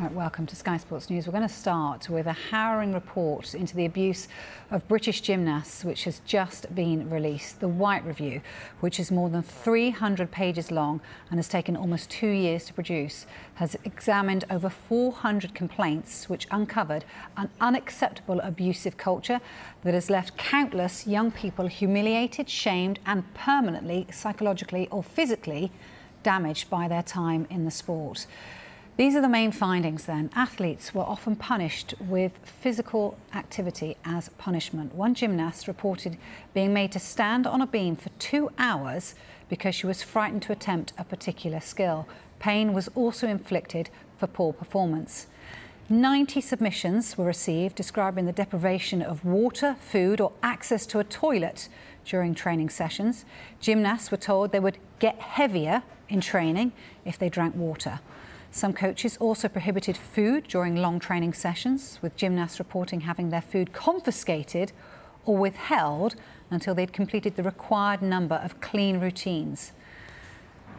Right, welcome to Sky Sports News. We're going to start with a harrowing report into the abuse of British gymnasts, which has just been released. The Whyte Review, which is more than 300 pages long and has taken almost two years to produce, has examined over 400 complaints which uncovered an unacceptable abusive culture that has left countless young people humiliated, shamed, and permanently, psychologically or physically, damaged by their time in the sport. These are the main findings then. Athletes were often punished with physical activity as punishment. One gymnast reported being made to stand on a beam for two hours because she was frightened to attempt a particular skill. Pain was also inflicted for poor performance. 90 submissions were received describing the deprivation of water, food or access to a toilet during training sessions. Gymnasts were told they would get heavier in training if they drank water. Some coaches also prohibited food during long training sessions, with gymnasts reporting having their food confiscated or withheld until they'd completed the required number of clean routines.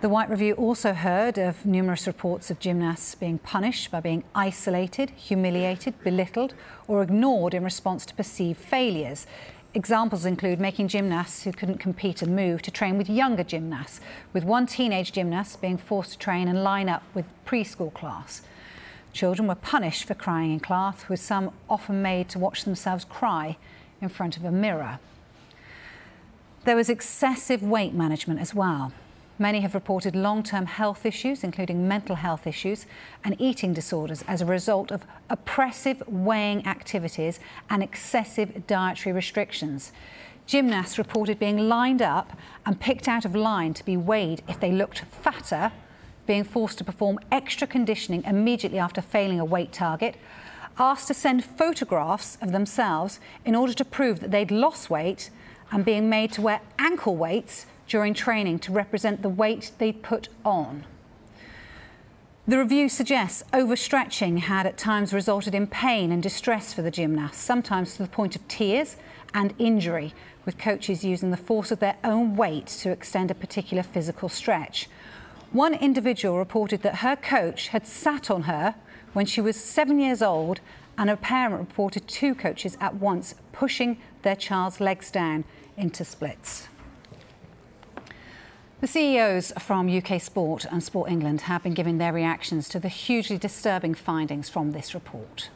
The Whyte Review also heard of numerous reports of gymnasts being punished by being isolated, humiliated, belittled, or ignored in response to perceived failures, Examples include making gymnasts who couldn't compete and move to train with younger gymnasts, with one teenage gymnast being forced to train and line up with preschool class. Children were punished for crying in class, with some often made to watch themselves cry in front of a mirror. There was excessive weight management as well. Many have reported long-term health issues, including mental health issues and eating disorders as a result of oppressive weighing activities and excessive dietary restrictions. Gymnasts reported being lined up and picked out of line to be weighed if they looked fatter, being forced to perform extra conditioning immediately after failing a weight target, asked to send photographs of themselves in order to prove that they'd lost weight and being made to wear ankle weights during training to represent the weight they put on. The review suggests overstretching had at times resulted in pain and distress for the gymnasts, sometimes to the point of tears and injury, with coaches using the force of their own weight to extend a particular physical stretch. One individual reported that her coach had sat on her when she was seven years old and her parent reported two coaches at once pushing their child's legs down into splits. The CEOs from UK Sport and Sport England have been giving their reactions to the hugely disturbing findings from this report.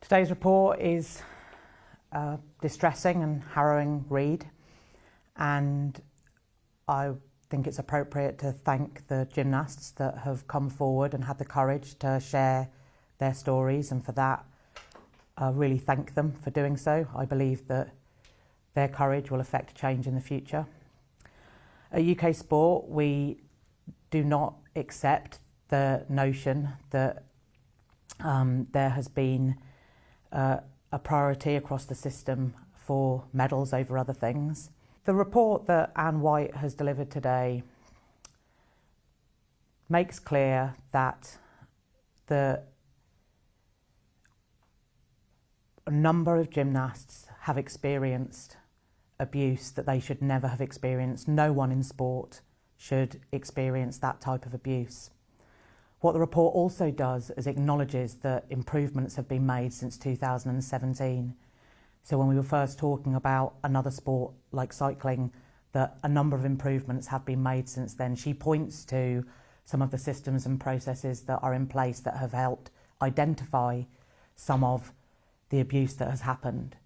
Today's report is a distressing and harrowing read, and I think it's appropriate to thank the gymnasts that have come forward and had the courage to share their stories, and for that, I really thank them for doing so. I believe that their courage will affect change in the future. At UK Sport, we do not accept the notion that um, there has been uh, a priority across the system for medals over other things. The report that Anne Whyte has delivered today makes clear that the a number of gymnasts have experienced abuse that they should never have experienced. No one in sport should experience that type of abuse. What the report also does is acknowledges that improvements have been made since 2017. So when we were first talking about another sport like cycling, that a number of improvements have been made since then. She points to some of the systems and processes that are in place that have helped identify some of the abuse that has happened.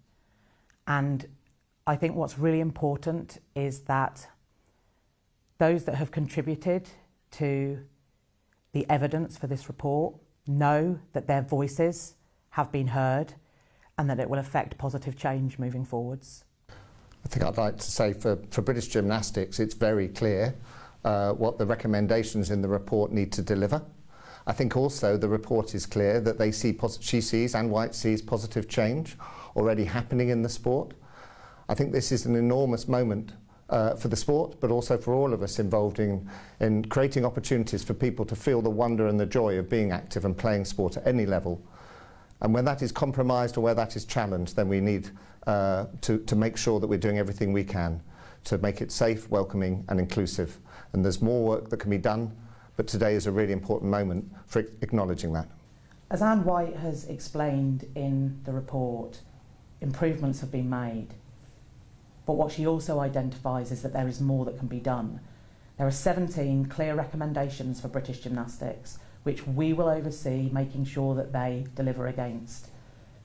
And I think what's really important is that those that have contributed to the evidence for this report know that their voices have been heard and that it will affect positive change moving forwards. I think I'd like to say for, for British gymnastics, it's very clear uh, what the recommendations in the report need to deliver. I think also the report is clear that they see she sees and Whyte sees positive change already happening in the sport. I think this is an enormous moment uh, for the sport, but also for all of us involved in, in creating opportunities for people to feel the wonder and the joy of being active and playing sport at any level. And when that is compromised or where that is challenged, then we need uh, to, to make sure that we're doing everything we can to make it safe, welcoming and inclusive. And there's more work that can be done, but today is a really important moment for acknowledging that. As Anne Whyte has explained in the report, improvements have been made. But what she also identifies is that there is more that can be done. There are 17 clear recommendations for British gymnastics, which we will oversee making sure that they deliver against.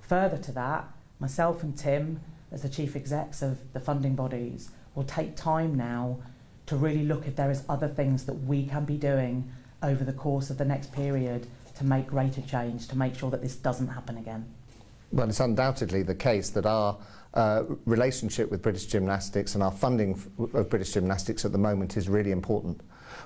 Further to that, myself and Tim, as the chief execs of the funding bodies, will take time now to really look if there is other things that we can be doing over the course of the next period to make greater change, to make sure that this doesn't happen again. Well, it's undoubtedly the case that our uh, relationship with British Gymnastics and our funding of British Gymnastics at the moment is really important.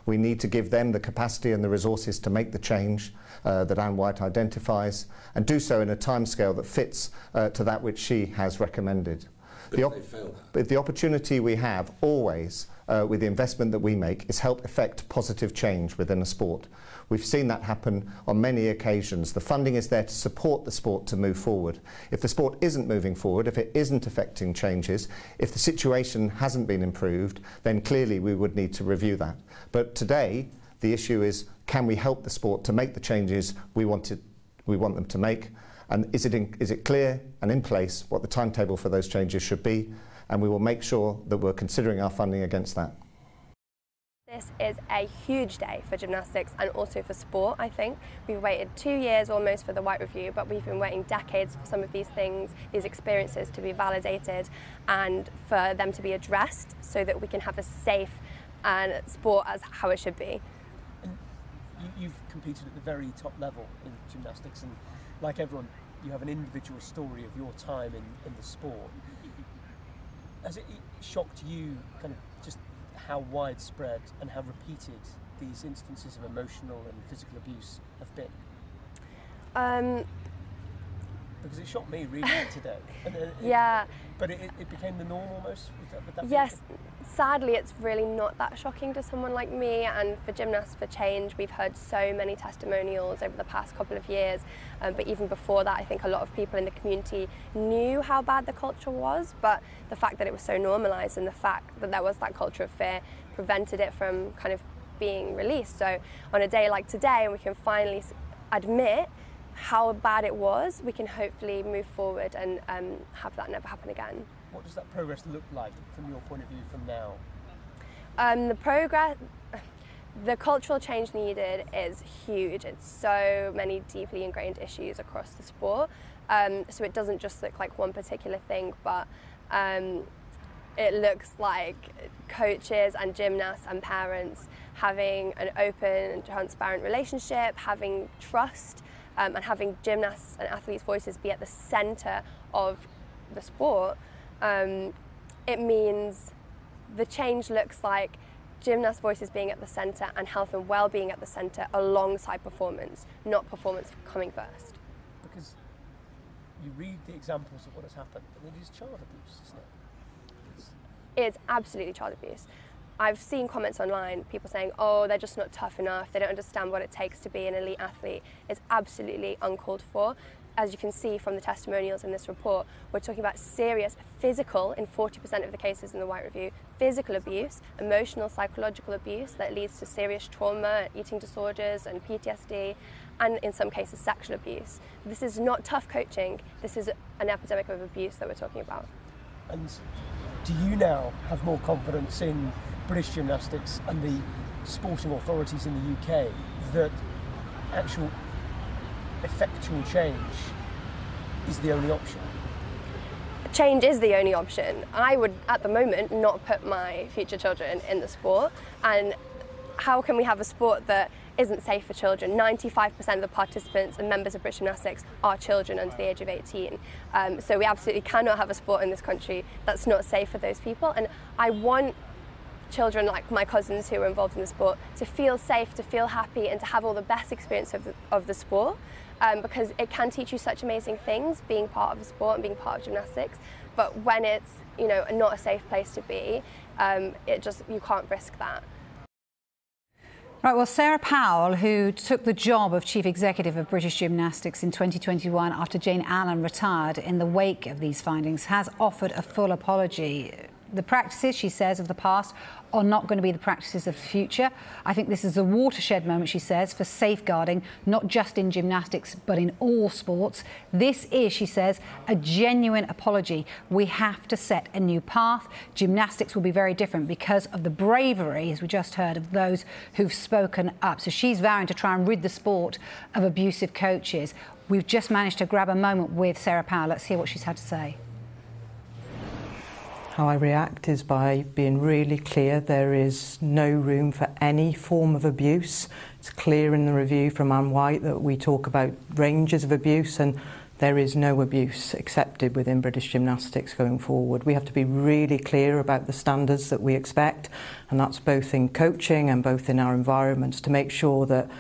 We need to give them the capacity and the resources to make the change uh, that Anne Whyte identifies and do so in a timescale that fits uh, to that which she has recommended. The, but the opportunity we have always uh, with the investment that we make is help effect positive change within a sport. We've seen that happen on many occasions. The funding is there to support the sport to move forward. If the sport isn't moving forward, if it isn't affecting changes, if the situation hasn't been improved, then clearly we would need to review that. But today, the issue is can we help the sport to make the changes we, wanted, we want them to make? And is it, in, is it clear and in place what the timetable for those changes should be? And we will make sure that we're considering our funding against that. This is a huge day for gymnastics and also for sport, I think. We've waited two years almost for the Whyte Review, but we've been waiting decades for some of these things, these experiences to be validated and for them to be addressed so that we can have a safe and sport as how it should be. And you, have competed at the very top level in gymnastics, and like everyone, you have an individual story of your time in, in the sport. Has it shocked you, kind of how widespread and how repeated these instances of emotional and physical abuse have been? Um, because it shocked me reading it today. And, uh, yeah. but it, it, became the norm almost? That, that yes. Sadly, it's really not that shocking to someone like me. And for Gymnasts for Change, we've heard so many testimonials over the past couple of years. Um, but even before that, I think a lot of people in the community knew how bad the culture was. But the fact that it was so normalised and the fact that there was that culture of fear prevented it from kind of being released. So on a day like today, and we can finally admit how bad it was, we can hopefully move forward and um, have that never happen again. What does that progress look like from your point of view from now? Um, the progress, the cultural change needed is huge. It's so many deeply ingrained issues across the sport. Um, so it doesn't just look like one particular thing, but um, it looks like coaches and gymnasts and parents having an open and transparent relationship, having trust, um, and having gymnasts and athletes' voices be at the centre of the sport, um, it means the change looks like gymnast voices being at the centre and health and well-being at the centre alongside performance, not performance coming first. Because you read the examples of what has happened, and it is child abuse, isn't it? It's, it's absolutely child abuse. I've seen comments online, people saying, oh, they're just not tough enough, they don't understand what it takes to be an elite athlete. It's absolutely uncalled for. As you can see from the testimonials in this report, we're talking about serious physical, in 40% of the cases in the Whyte Review, physical abuse, emotional, psychological abuse that leads to serious trauma, eating disorders, and PTSD, and in some cases, sexual abuse. This is not tough coaching, this is an epidemic of abuse that we're talking about. And do you now have more confidence in British gymnastics and the sporting authorities in the UK that actual effectual change is the only option? Change is the only option. I would, at the moment, not put my future children in the sport. And how can we have a sport that isn't safe for children. 95% of the participants and members of British Gymnastics are children under the age of 18. Um, so we absolutely cannot have a sport in this country that's not safe for those people. And I want children like my cousins who were involved in the sport to feel safe, to feel happy, and to have all the best experience of the, of the sport. Um, because it can teach you such amazing things being part of a sport and being part of gymnastics. But when it's you know not a safe place to be, um, it just you can't risk that. Right, well, Sarah Powell, who took the job of Chief Executive of British Gymnastics in 2021 after Jane Allen retired in the wake of these findings, has offered a full apology. The practices, she says, of the past are not going to be the practices of the future. I think this is a watershed moment, she says, for safeguarding, not just in gymnastics, but in all sports. This is, she says, a genuine apology. We have to set a new path. Gymnastics will be very different because of the bravery, as we just heard, of those who've spoken up. So she's vowing to try and rid the sport of abusive coaches. We've just managed to grab a moment with Sarah Powell. Let's hear what she's had to say. How I react is by being really clear there is no room for any form of abuse. It's clear in the review from Anne White that we talk about ranges of abuse and there is no abuse accepted within British gymnastics going forward. We have to be really clear about the standards that we expect, and that's both in coaching and both in our environments to make sure that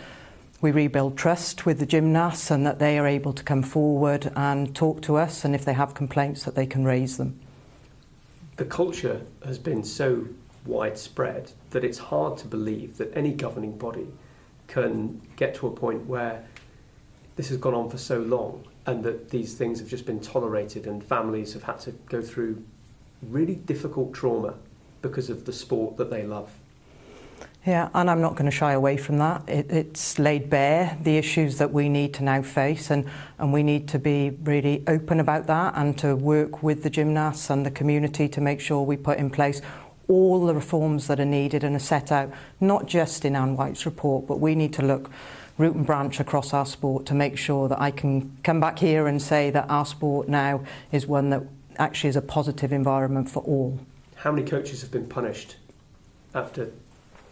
we rebuild trust with the gymnasts and that they are able to come forward and talk to us, and if they have complaints, that they can raise them. The culture has been so widespread that it's hard to believe that any governing body can get to a point where this has gone on for so long and that these things have just been tolerated and families have had to go through really difficult trauma because of the sport that they love. Yeah, and I'm not going to shy away from that. It, it's laid bare the issues that we need to now face, and, and we need to be really open about that and to work with the gymnasts and the community to make sure we put in place all the reforms that are needed and are set out, not just in Anne Whyte's report, but we need to look root and branch across our sport to make sure that I can come back here and say that our sport now is one that actually is a positive environment for all. How many coaches have been punished after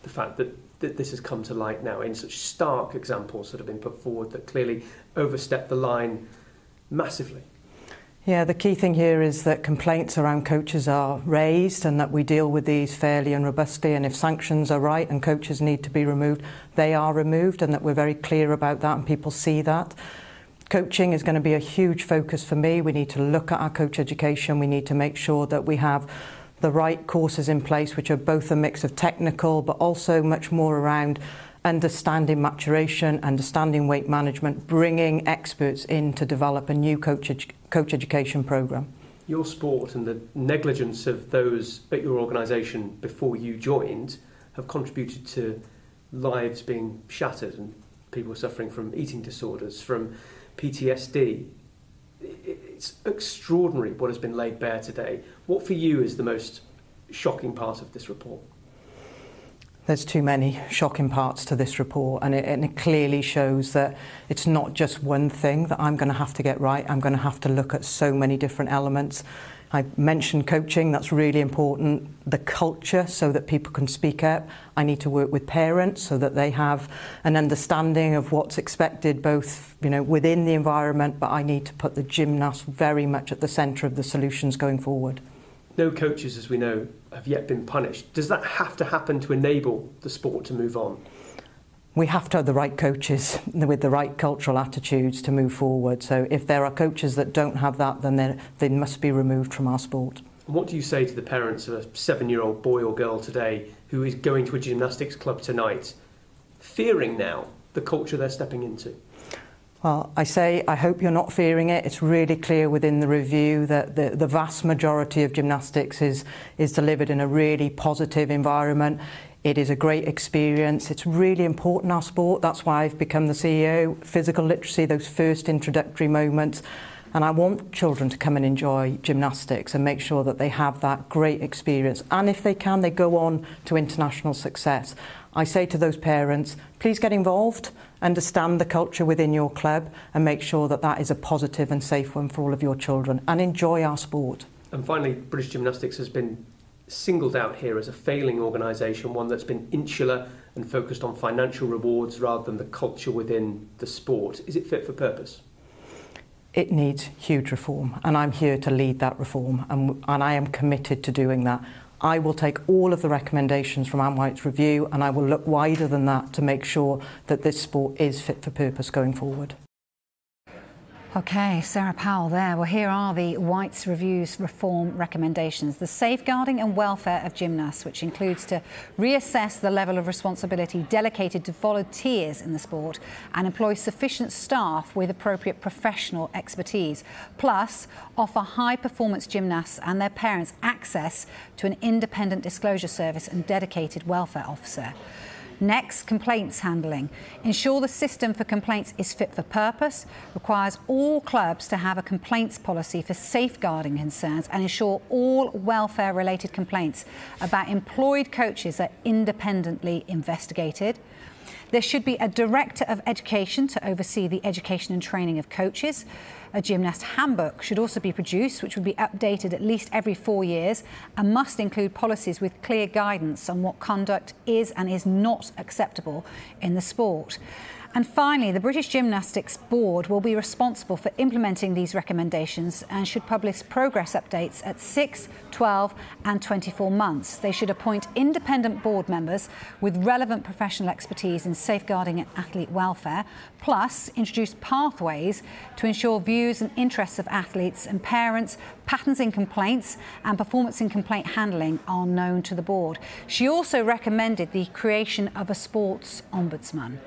the fact that, that this has come to light now in such stark examples that have been put forward that clearly overstep the line massively. Yeah, the key thing here is that complaints around coaches are raised and that we deal with these fairly and robustly and if sanctions are right and coaches need to be removed, they are removed and that we're very clear about that and people see that. Coaching is going to be a huge focus for me. We need to look at our coach education. We need to make sure that we have the right courses in place, which are both a mix of technical but also much more around understanding maturation, understanding weight management, bringing experts in to develop a new coach, edu coach education program. Your sport and the negligence of those at your organisation before you joined have contributed to lives being shattered and people suffering from eating disorders, from PTSD it's extraordinary what has been laid bare today. What for you is the most shocking part of this report? There's too many shocking parts to this report, and it, and it clearly shows that it's not just one thing that I'm going to have to get right. I'm going to have to look at so many different elements. I mentioned coaching, that's really important. The culture, so that people can speak up. I need to work with parents so that they have an understanding of what's expected, both you know within the environment, but I need to put the gymnast very much at the centre of the solutions going forward. No coaches, as we know, have yet been punished. Does that have to happen to enable the sport to move on? We have to have the right coaches with the right cultural attitudes to move forward. So if there are coaches that don't have that, then they must be removed from our sport. What do you say to the parents of a seven-year-old boy or girl today who is going to a gymnastics club tonight, fearing now the culture they're stepping into? Well, I say I hope you're not fearing it. It's really clear within the review that the, the vast majority of gymnastics is, is delivered in a really positive environment. It is a great experience. It's really important, our sport. That's why I've become the CEO. Physical literacy, those first introductory moments. And I want children to come and enjoy gymnastics and make sure that they have that great experience. And if they can, they go on to international success. I say to those parents, please get involved, understand the culture within your club, and make sure that that is a positive and safe one for all of your children and enjoy our sport. And finally, British Gymnastics has been singled out here as a failing organisation, one that's been insular and focused on financial rewards rather than the culture within the sport. Is it fit for purpose? It needs huge reform, and I'm here to lead that reform, and, and I am committed to doing that. I will take all of the recommendations from Anne Whyte's review and I will look wider than that to make sure that this sport is fit for purpose going forward. Okay, Sarah Powell there. Well, here are the Whyte's Review's reform recommendations. The safeguarding and welfare of gymnasts, which includes to reassess the level of responsibility delegated to volunteers in the sport and employ sufficient staff with appropriate professional expertise. Plus, offer high performance gymnasts and their parents access to an independent disclosure service and dedicated welfare officer. Next, complaints handling. Ensure the system for complaints is fit for purpose, requires all clubs to have a complaints policy for safeguarding concerns and ensure all welfare related complaints about employed coaches are independently investigated. There should be a director of education to oversee the education and training of coaches. A gymnast handbook should also be produced, which would be updated at least every four years and must include policies with clear guidance on what conduct is and is not acceptable in the sport. And finally, the British Gymnastics Board will be responsible for implementing these recommendations and should publish progress updates at 6, 12 and 24 months. They should appoint independent board members with relevant professional expertise in safeguarding athlete welfare, plus introduce pathways to ensure views and interests of athletes and parents, patterns in complaints and performance in complaint handling are known to the board. She also recommended the creation of a sports ombudsman.